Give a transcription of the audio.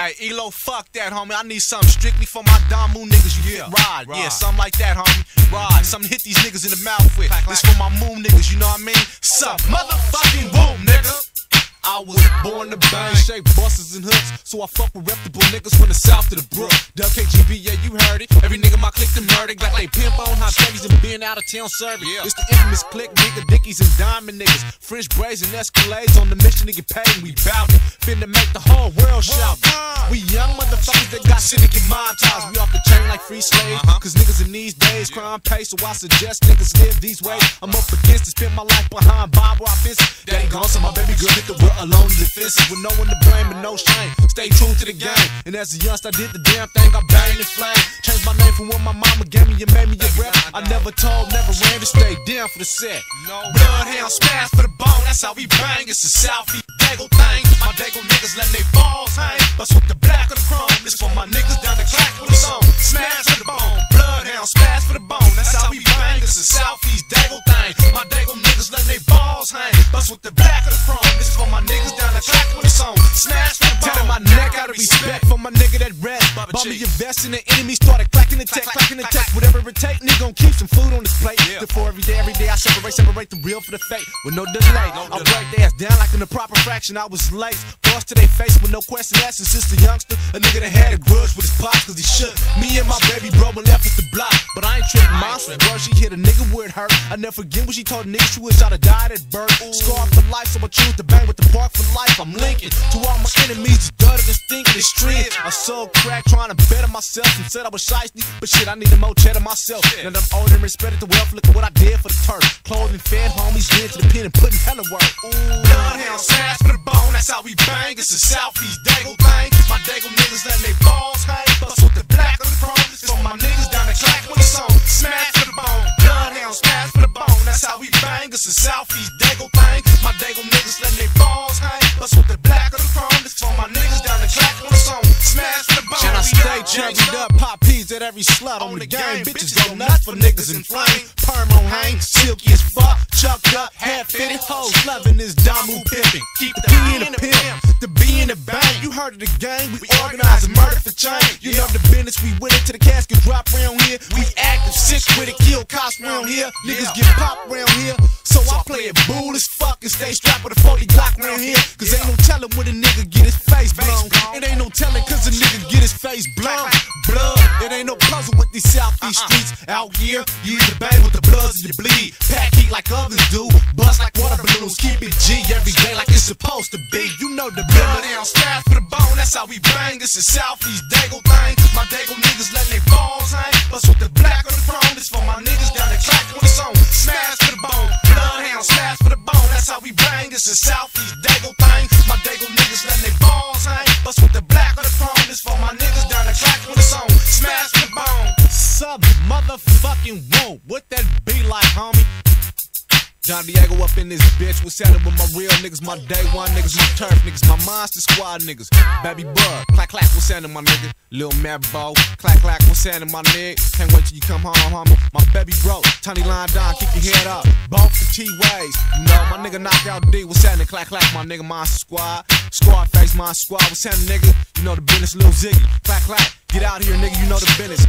Hey, Elo, fuck that, homie. I need something strictly for my Damu niggas. You yeah, ride, ride, yeah, something like that, homie. Ride, something to hit these niggas in the mouth with. This for my moon niggas, you know what I mean? Sup, motherfucking boom. I was born to bang, shape busters and hooks. So I fuck with reputable niggas from the south to the brook. WKGB, yeah, you heard it. Every nigga my clique the murder. Got they pimp on hot Chevys and being out of town serving. Yeah. It's the infamous clique, nigga, dickies and diamond niggas. French braids and Escalades on the mission to get paid. We bout it. Finna make the whole world shout. We young motherfuckers that got shit syndicate mob ties. We off the chain like free slaves. Uh-huh. Cause niggas in these days crime pay. So I suggest niggas live these ways. I'm up against to spend my life behind Bob Robbins. Daddy gone, so my baby girl hit the world alone in defensive with no one to blame and no shame. Stay true to the game. And as a youngster, I did the damn thing. I banged and flame. Changed my name from when my mama gave me and made me a rep. I never told, never ran to stay down for the set. Bloodhound smash for the bone. That's how we bang. It's a Southeast Dago thing. My Dago niggas letting they balls hang. Bust with the black of the chrome. This for my niggas down the crack with the song. Smash for the bone. Bloodhound smash for the bone. That's how we bang. It's a Southeast Dago thing. My Dago niggas letting they balls hang. Bust with the black of the chrome. This for my niggas down the track with a song. Smash the bone. My neck out of respect for my nigga that rap. Bought me a vest and the enemy started clacking the tech, clacking the tech. Whatever it take, nigga gon' keep some food on his plate. Yeah. Therefore, every day, every day, I separate, separate the real for the fake with no delay. No I break their ass down like in the proper fraction. I was late, bust to their face with no question asked. Since the youngster, a nigga that had a grudge with his pops, cause he shook. Me and my baby bro went left with the block. But I ain't tripping monster, bro. She hit a nigga where it hurt. I never forget when she told a nigga she wish I'd have died at birth. Scar for life, so I choose to bang with the park for life. I'm linking to all my enemies, dirty and stinking and street. I sold crack trying to better myself and said I was shiesty, but shit, I needed more cheddar myself. Now I'm older and respected the wealth, look at what I did for the turf. Clothing, fed homies, went to the pen and putting hella work. Ooh. Bloodhound sass for the bone, that's how we bang. It's a Southeast Dago thing. My Dago niggas letting they balls hang. Bust with the black of the chrome. It's for my niggas down the track with the song. Smash for the bone. Bloodhound smash for the bone. That's how we bang. It's a Southeast Dago thing. My Dago niggas letting they balls hang. Bust with the black of the chrome. It's for my niggas down the track with the song. Smash for the bone. Should I stay cherried up? Pop peas at every slut on the game. Bitches go nuts for niggas in flame. Perm on hang. Silky bank. You heard of the gang. We organize and murder for change. You know the business. We with it to the casket drop round here. We active. Sick with it. Kill cops round here. Niggas get popped round here. So I play it bull as fuck and stay strapped with a 40 Glock round here. Cause ain't no telling when a nigga get his face blown. It ain't no telling cause a nigga get his face blown. Blood, it ain't no puzzle with these southeast uh-uh. streets. Out here, you either bang with the bloods or you bleed. Pack heat like others do. Bust like water balloons. Keep it G every day like it's supposed to be. You know the blood down smash for the. That's how we bang. This is southeast Dago thing. My Dago niggas letting they balls hang. Bust with the black on the chrome. This for my niggas down the track when it's on. Smash for the bone. Bloodhound smash for the bone. That's how we bang. This is southeast Dago thing. Don Diego up in this bitch. What's happening with my real niggas, my day one niggas, my turf niggas, my monster squad niggas. Baby Bug, clack clack, what's happening, my nigga? Lil Mad Bo, clack clack, what's happening, my nigga? Can't wait till you come home, homie. My baby bro, Tony Line Don, keep your head up. Both the T ways, know, my nigga knockout D, what's happening? Clack clack, my nigga, monster squad. Squad face, my squad, what's happening, nigga? You know the business, Lil Ziggy. Clack clack, get out here, nigga, you know the business.